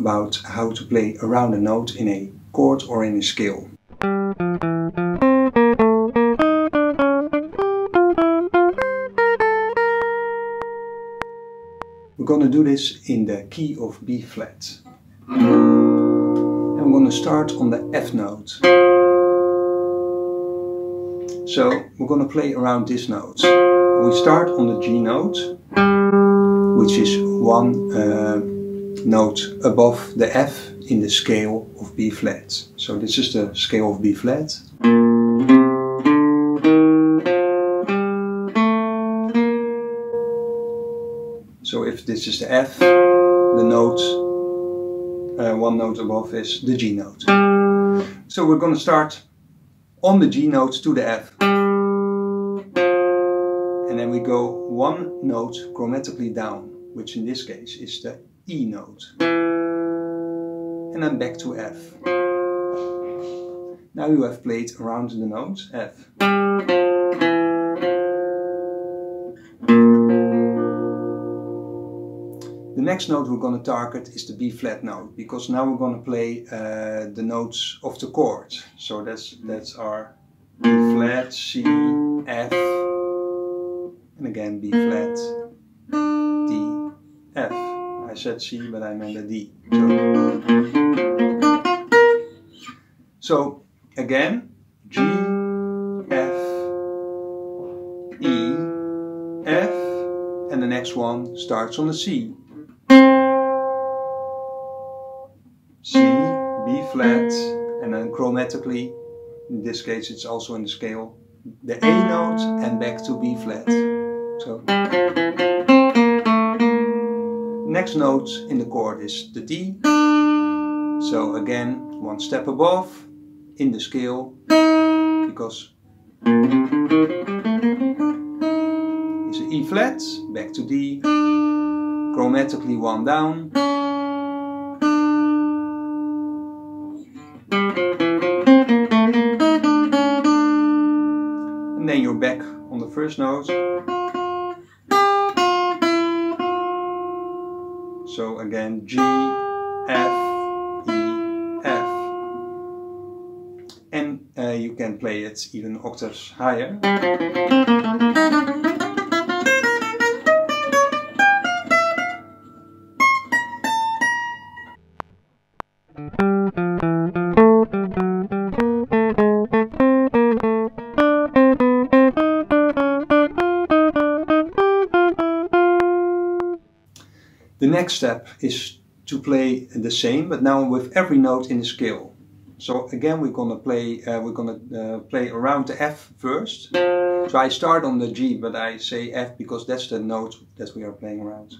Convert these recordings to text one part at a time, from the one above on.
about how to play around a note in a chord or in a scale. We're going to do this in the key of B flat. And we're going to start on the F note. So we're going to play around this note. We start on the G note, which is one uh, note above the F in the scale of B flat. So this is the scale of B flat. So if this is the F, the note, uh, one note above is the G note. So we're going to start on the G note to the F. And then we go one note chromatically down, which in this case is the E note. And then back to F. Now you have played around the note F. The next note we're going to target is the B flat note because now we're going to play uh, the notes of the chord. So that's that's our B flat, C, F, and again B flat, D, F. I said C, but I meant a D. So, so again, G, F, E, F, and the next one starts on the C. C, B flat, and then chromatically, in this case it's also in the scale, the A note and back to B flat. So, next note in the chord is the D. So again, one step above in the scale, because it's an E flat, back to D, chromatically one down, and then you're back on the first note. So again, G, F, E, F. And uh, you can play it even octaves higher. The next step is to play the same, but now with every note in the scale. So again, we're gonna play. Uh, we're gonna uh, play around the F first. So I start on the G, but I say F because that's the note that we are playing around.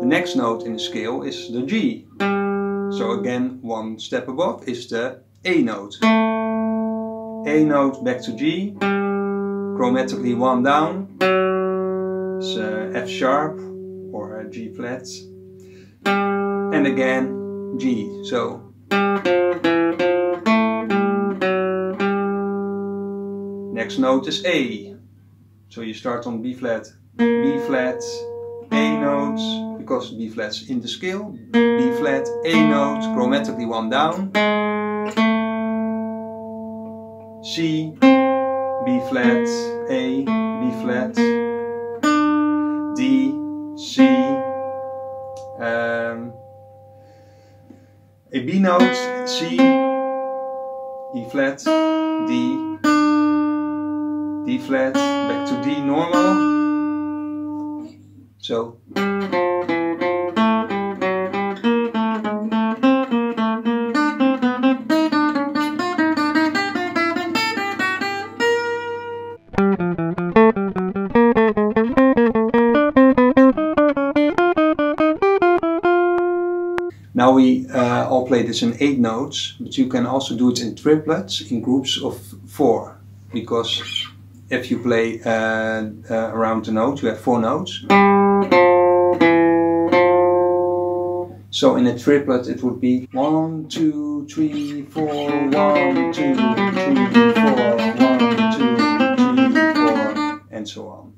The next note in the scale is the G. So again, one step above is the A note. A note back to G. Chromatically one down. It's uh, F sharp or G flats And again G. So next note is A. So you start on B flat, B flat, A notes because B flat's in the scale, B flat, A note, chromatically one down, C, B flat, A, B flat, a B note, C, E flat, D, D flat, back to D normal. So. Now we uh, all play this in eight notes, but you can also do it in triplets in groups of four. Because if you play uh, uh, around the note, you have four notes. So in a triplet it would be one, two, three, four, one, two, three, four, one, two, three, four, and so on.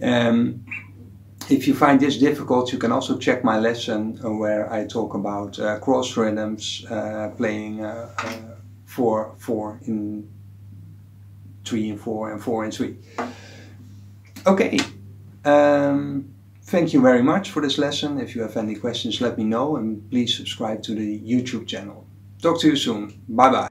Um, if you find this difficult, you can also check my lesson where I talk about uh, cross rhythms, uh, playing uh, uh, 4 4 in 3 and 4 and 4 and 3. Okay, um, thank you very much for this lesson. If you have any questions, let me know and please subscribe to the YouTube channel. Talk to you soon. Bye bye.